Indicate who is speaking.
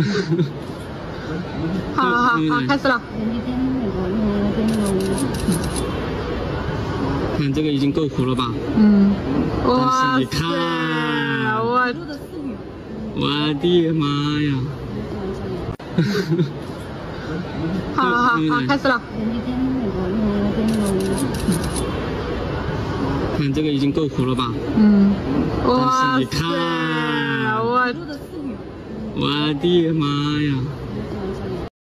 Speaker 1: 好好好，好，开始了。
Speaker 2: 看这个已经够糊了吧？
Speaker 1: 嗯。
Speaker 2: 哇塞！我我的妈呀！
Speaker 1: 好好好，好，开始了。
Speaker 2: 看这个已经够糊了吧？
Speaker 1: 嗯。
Speaker 2: 哇塞！我我的妈呀。